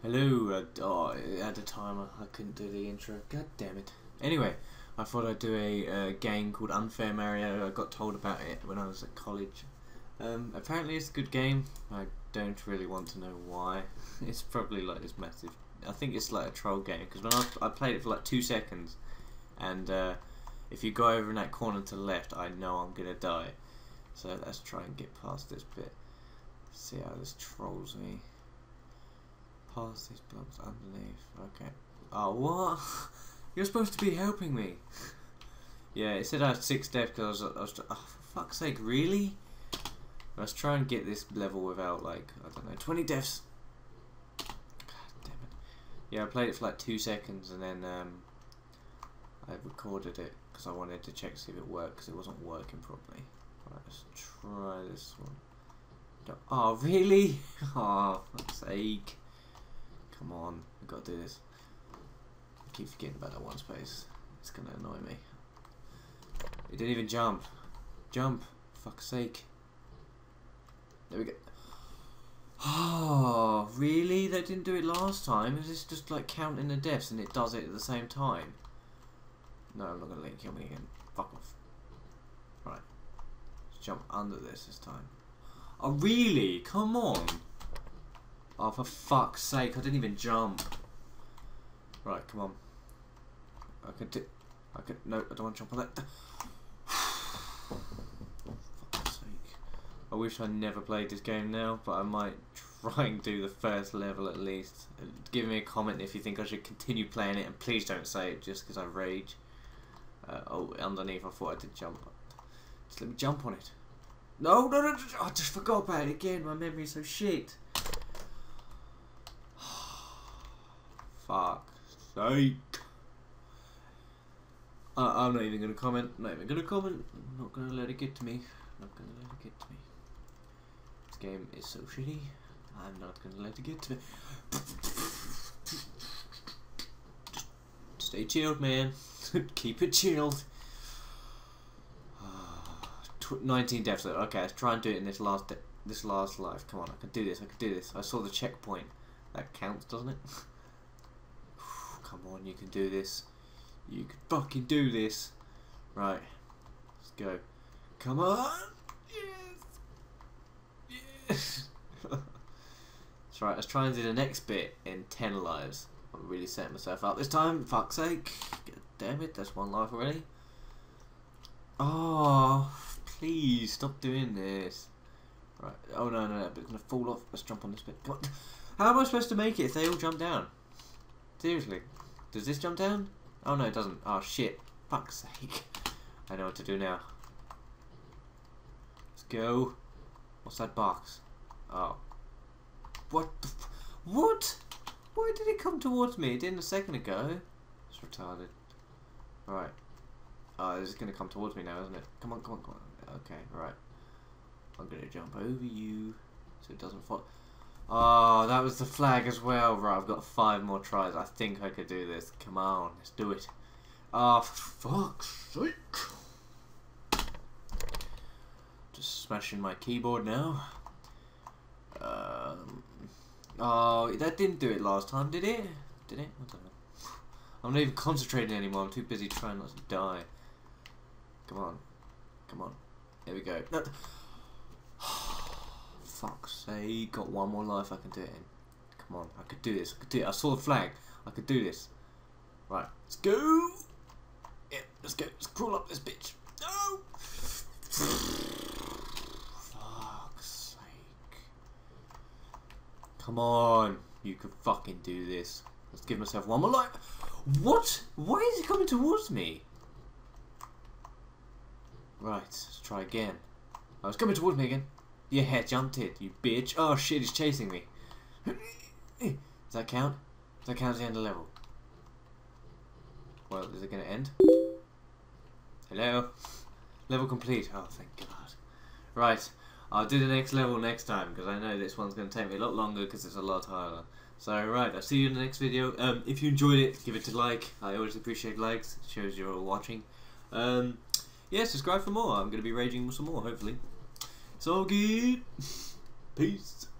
Hello, uh, oh, at a timer, I couldn't do the intro. God damn it. Anyway, I thought I'd do a uh, game called Unfair Mario. I got told about it when I was at college. Um, apparently it's a good game. I don't really want to know why. It's probably like this massive. I think it's like a troll game because when I, I played it for like two seconds, and uh, if you go over in that corner to the left, I know I'm gonna die. So let's try and get past this bit. See how this trolls me. Past these blobs underneath. Okay. Oh, what? You're supposed to be helping me. Yeah, it said I had six deaths because I was, I was. Oh, for fuck's sake, really? Let's try and get this level without, like, I don't know, 20 deaths. God damn it. Yeah, I played it for like two seconds and then um, I recorded it because I wanted to check to see if it worked because it wasn't working properly. Right, let's try this one. Oh, really? Oh, fuck's sake. Come on, I've got to do this. I keep forgetting about that one space. It's going to annoy me. It didn't even jump. Jump. Fuck's sake. There we go. Oh, really? They didn't do it last time? Is this just like counting the deaths and it does it at the same time? No, I'm not going to let it kill me again. Fuck off. Right. Let's jump under this this time. Oh, really? Come on. Oh, for fuck's sake, I didn't even jump. Right, come on. I could do... I could... No, I don't want to jump on that. fuck's sake. I wish I never played this game now, but I might try and do the first level at least. Give me a comment if you think I should continue playing it, and please don't say it just because I rage. Uh, oh, underneath, I thought I did jump. Just let me jump on it. No, no, no, no, I just forgot about it again. My memory's so shit. Fuck sake. Uh, I'm not even to comment. Not even to comment. I'm not to let it get to me. Not to let it get to me. This game is so shitty. I'm not to let it get to me. Stay chilled, man. Keep it chilled. 19 deaths. Okay, let's try and do it in this last this last life. Come on, I can do this. I can do this. I saw the checkpoint. That counts, doesn't it? Come on, you can do this. You can fucking do this. Right, let's go. Come on. Yes. Yes. That's right. Let's try and do the next bit in 10 lives. I'm really setting myself up this time. Fuck's sake. God damn it, that's one life already. Oh. Please stop doing this. Right. Oh no, no, no. It's gonna fall off. Let's jump on this bit. What? How am I supposed to make it if they all jump down? Seriously. Does this jump down? Oh no, it doesn't. Oh shit. Fuck's sake. I know what to do now. Let's go. What's that box? Oh. What What? Why did it come towards me? It didn't a second ago. It's retarded. Alright. Oh, this is to come towards me now, isn't it? Come on, come on, come on. Okay, right. I'm to jump over you so it doesn't fall. Oh, that was the flag as well. Right, I've got five more tries. I think I could do this. Come on, let's do it. Oh, fuck's sake. Just smashing my keyboard now. Um, oh, that didn't do it last time, did it? Did it? I'm not even concentrating anymore. I'm too busy trying not to die. Come on. Come on. There we go. No. Fuck's sake. Got one more life I can do it in. Come on. I could do this. I could do it. I saw the flag. I could do this. Right. Let's go. Yeah, let's go. Let's crawl up this bitch. No! Fuck's sake. Come on. You can fucking do this. Let's give myself one more life. What? Why is he coming towards me? Right, let's try again. Oh, it's coming towards me again. Yeah, jumped it, you bitch. Oh shit, he's chasing me. Does that count? Does that count as the end of the level? Well, is it going to end? Hello? Level complete. Oh, thank God. Right, I'll do the next level next time, because I know this one's going to take me a lot longer because it's a lot harder. So, right, I'll see you in the next video. Um, if you enjoyed it, give it a like. I always appreciate likes. It shows you're all watching. Um, yeah, subscribe for more. I'm going to be raging some more, hopefully. All good. Peace.